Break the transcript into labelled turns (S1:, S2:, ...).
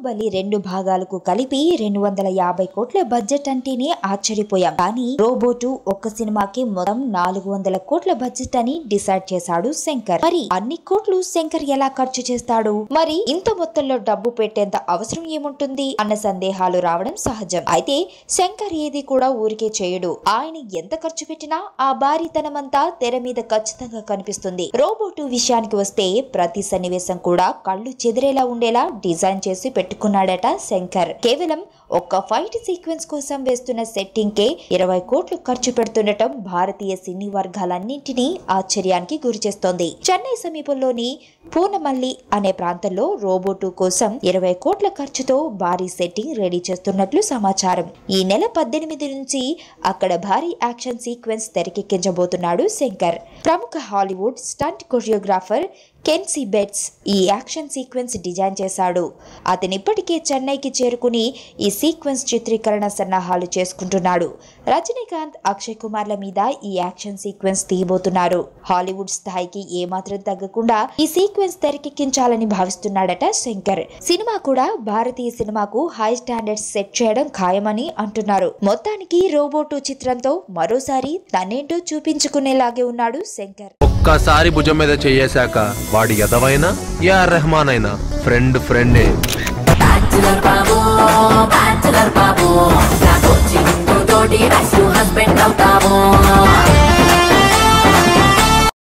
S1: బాహుబలి రెండు భాగాలకు కలిపి రెండు వందల యాభై కోట్ల బడ్జెట్ అంటేనే ఆశ్చర్యపోయాం. కానీ రోబోటు ఒక్క సినిమాకి మొత్తం నాలుగు వందల కోట్ల బడ్జెట్ అని డిసైడ్ చేశాడు శంకర్. మరి అన్ని కోట్లు శంకర్ ఎలా ఖర్చు చేస్తాడు? మరి ఇంత మొత్తంలో డబ్బు పెట్టేంత అవసరం ఏముంటుంది? అన్న సందేహాలు రావడం సహజం. అయితే శంకర్ ఏది కూడా ఊరికే చేయడు. ఆయన ఎంత ఖర్చు పెట్టినా ఆ భారీతనమంతా తెర మీద ఖచ్చితంగా కనిపిస్తుంది. రోబోటు విషయానికి వస్తే ప్రతి సన్నివేశం కూడా కళ్ళు చెదిరేలా ఉండేలా డిజైన్ చేసి పెట్టుకున్నాడట శంకర్. కేవలం ఒక్క ఫైట్ సీక్వెన్స్ కోసం వేస్తున్న సెట్టింగ్ కే ఇరవై కోట్లు ఖర్చు పెడుతుండటం భారతీయ సినీ వర్గాలన్నింటినీ ఆశ్చర్యానికి గురిచేస్తోంది. చెన్నై సమీపంలోని పూనమల్లి అనే ప్రాంతంలో రోబోటు కోసం ఇరవై కోట్ల ఖర్చుతో భారీ సెట్టింగ్ రెడీ చేస్తున్నట్లు సమాచారం. ఈ నెల పద్దెనిమిది నుంచి అక్కడ భారీ యాక్షన్ సీక్వెన్స్ తెరకెక్కించబోతున్నాడు శంకర్. ప్రముఖ Hollywood stunt choreographer Kenny Bates ఈ యాక్షన్ సీక్వెన్స్ డిజైన్ చేశాడు. అతను ఇప్పటికే చెన్నైకి చేరుకుని ఈ సీక్వెన్స్ చిత్రీకరణ సన్నాహాలు చేసుకుంటున్నాడు. రజనీకాంత్ అక్షయ్ కుమార్ల మీద ఈ యాక్షన్ సీక్వెన్స్ తీయబోతున్నారు. హాలీవుడ్ స్థాయికి ఏమాత్రం తగ్గకుండా ఈ సీక్వెన్స్ తెరకెక్కించాలని భావిస్తున్నాడట శంకర్. సినిమా కూడా భారతీయ సినిమాకు హై స్టాండర్డ్స్ సెట్ చేయడం ఖాయమని అంటున్నారు. మొత్తానికి రోబోటు చిత్రంతో మరోసారి తనేంటో చూపించుకునేలాగే ఉన్నాడు శంకర్.
S2: ఒక్కసారి భుజం మీద చేయేశాక వాడి ఎదవైనా యా రెహమాన్ అయినా ఫ్రెండ్ ఫ్రెండే.